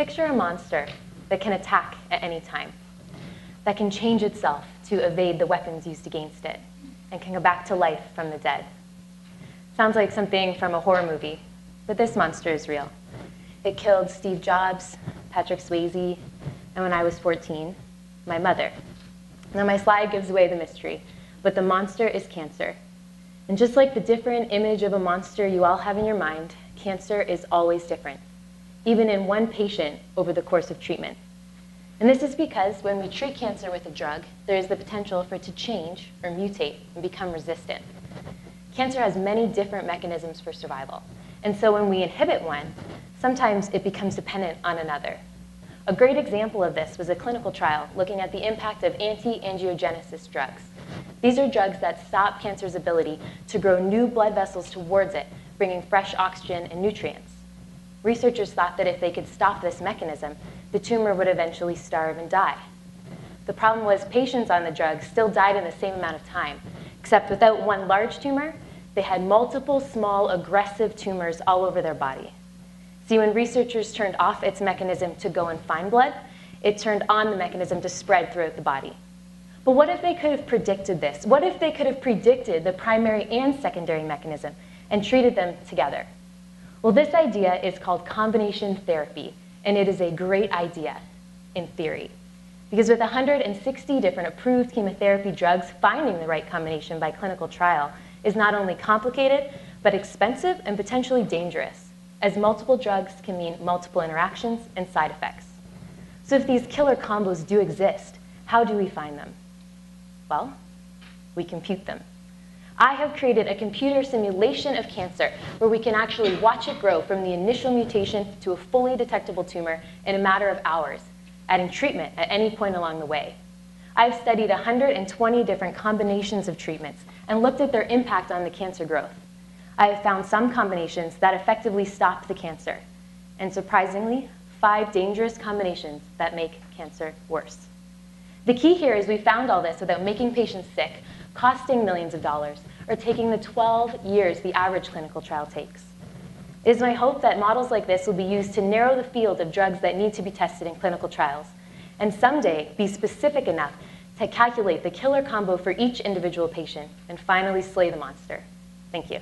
Picture a monster that can attack at any time, that can change itself to evade the weapons used against it, and can go back to life from the dead. Sounds like something from a horror movie, but this monster is real. It killed Steve Jobs, Patrick Swayze, and when I was 14, my mother. Now, my slide gives away the mystery, but the monster is cancer. And just like the different image of a monster you all have in your mind, cancer is always different, even in one patient over the course of treatment. And this is because when we treat cancer with a drug, there is the potential for it to change or mutate and become resistant. Cancer has many different mechanisms for survival. And so when we inhibit one, sometimes it becomes dependent on another. A great example of this was a clinical trial looking at the impact of anti-angiogenesis drugs. These are drugs that stop cancer's ability to grow new blood vessels towards it, bringing fresh oxygen and nutrients. Researchers thought that if they could stop this mechanism, the tumor would eventually starve and die. The problem was patients on the drug still died in the same amount of time, except without one large tumor, they had multiple small aggressive tumors all over their body. See, when researchers turned off its mechanism to go and find blood, it turned on the mechanism to spread throughout the body. But what if they could have predicted this? What if they could have predicted the primary and secondary mechanism and treated them together? Well, this idea is called combination therapy, and it is a great idea in theory. Because with 160 different approved chemotherapy drugs, finding the right combination by clinical trial is not only complicated, but expensive and potentially dangerous as multiple drugs can mean multiple interactions and side effects. So if these killer combos do exist, how do we find them? Well, we compute them. I have created a computer simulation of cancer where we can actually watch it grow from the initial mutation to a fully detectable tumor in a matter of hours, adding treatment at any point along the way. I've studied 120 different combinations of treatments and looked at their impact on the cancer growth. I have found some combinations that effectively stop the cancer, and surprisingly, five dangerous combinations that make cancer worse. The key here is we found all this without making patients sick, costing millions of dollars, or taking the 12 years the average clinical trial takes. It is my hope that models like this will be used to narrow the field of drugs that need to be tested in clinical trials, and someday be specific enough to calculate the killer combo for each individual patient and finally slay the monster. Thank you.